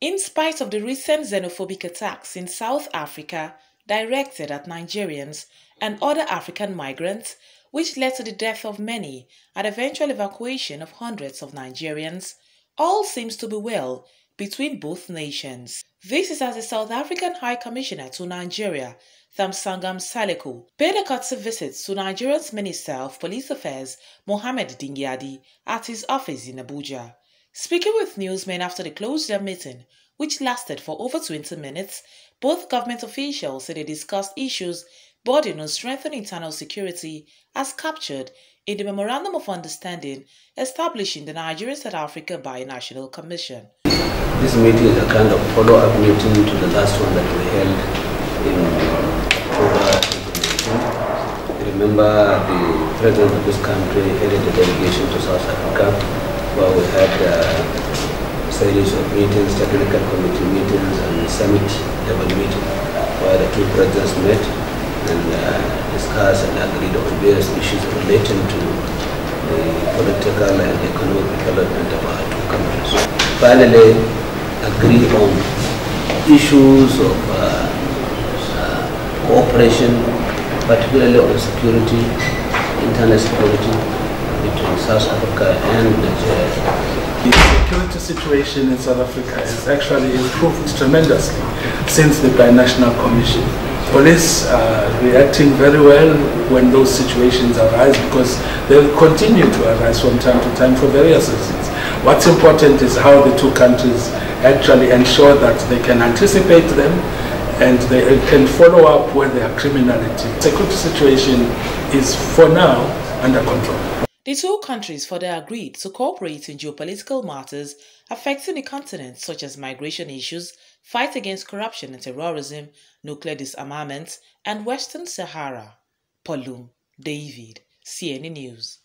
In spite of the recent xenophobic attacks in South Africa directed at Nigerians and other African migrants, which led to the death of many and eventual evacuation of hundreds of Nigerians, all seems to be well between both nations. This is as the South African High Commissioner to Nigeria, Thamsanga Mseleko, paid a courtesy visit to Nigeria's Minister of Police Affairs, Mohammed Dingyadi, at his office in Abuja. Speaking with newsmen after the closed their meeting, which lasted for over 20 minutes, both government officials said they discussed issues bordering on strengthening internal security as captured in the Memorandum of Understanding establishing the Nigeria-South Africa Binational Commission. This meeting is a kind of follow-up meeting to the last one that we held in October 2019. Remember the President of this country headed a delegation to South Africa where we had uh, a series of meetings, technical committee meetings and summit level meeting where the two presidents met and uh, discussed and agreed on various issues relating to the political and economic development of our two countries. Finally, agree on issues of uh, uh, cooperation, particularly on security, internal security between South Africa and Nigeria. The security situation in South Africa has actually improved tremendously since the Binational Commission. Police are reacting very well when those situations arise because they will continue to arise from time to time for various reasons. What's important is how the two countries actually ensure that they can anticipate them and they can follow up when there are criminality. The security situation is for now under control. The two countries further agreed to cooperate in geopolitical matters affecting the continent such as migration issues, fight against corruption and terrorism, nuclear disarmament, and Western Sahara. Paulum David, CNN News.